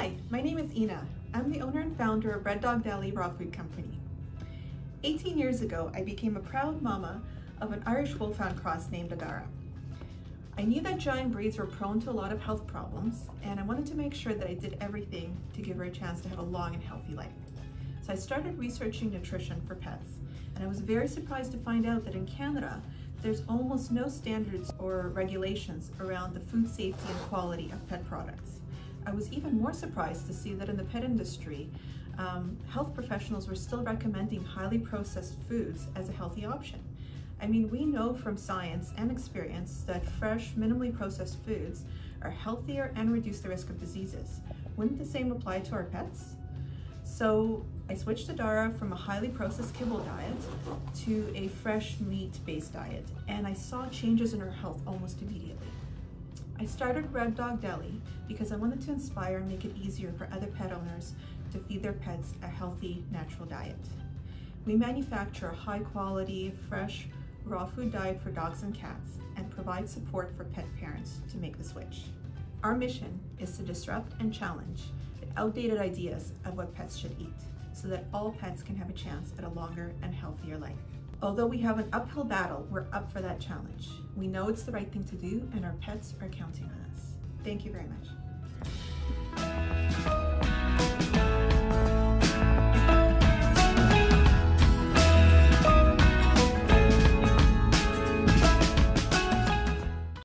Hi, my name is Ina. I'm the owner and founder of Red Dog Deli Raw Food Company. 18 years ago, I became a proud mama of an Irish Wolfhound cross named Adara. I knew that giant breeds were prone to a lot of health problems, and I wanted to make sure that I did everything to give her a chance to have a long and healthy life. So I started researching nutrition for pets, and I was very surprised to find out that in Canada, there's almost no standards or regulations around the food safety and quality of pet products. I was even more surprised to see that in the pet industry, um, health professionals were still recommending highly processed foods as a healthy option. I mean, we know from science and experience that fresh, minimally processed foods are healthier and reduce the risk of diseases. Wouldn't the same apply to our pets? So I switched Adara from a highly processed kibble diet to a fresh meat-based diet, and I saw changes in her health almost immediately. I started Red Dog Deli because I wanted to inspire and make it easier for other pet owners to feed their pets a healthy, natural diet. We manufacture a high quality, fresh, raw food diet for dogs and cats and provide support for pet parents to make the switch. Our mission is to disrupt and challenge the outdated ideas of what pets should eat so that all pets can have a chance at a longer and healthier life. Although we have an uphill battle, we're up for that challenge. We know it's the right thing to do and our pets are counting on us. Thank you very much.